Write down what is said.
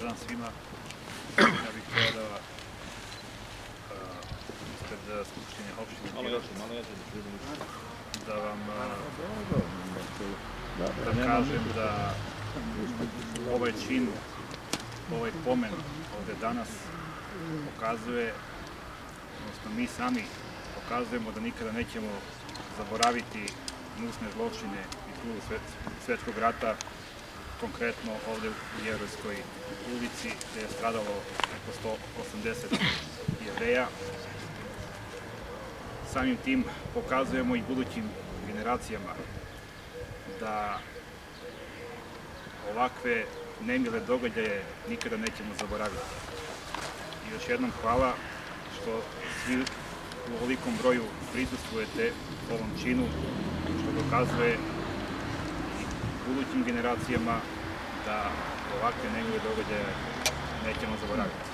Dobar dan svima. Ja bih htio da uh, ispred uh, Skupštine opštine Pirot da vam uh, da kažem da ovaj čin, ovaj pomen ovde danas pokazuje, odnosno mi sami pokazujemo da nikada nećemo zaboraviti gnusne zločine iz drugog svetskog rata, konkretno ovde u Jevrojskoj ulici gde je stradalo oko 180 jevreja. Samim tim pokazujemo i budućim generacijama da ovakve nemile događaje nikada nećemo zaboraviti. I još jednom hvala što svi u ovolikom broju prisustujete ovom činu, što dokazuje budućim generacijama da ovakve nemile događaje nećemo zaboraviti.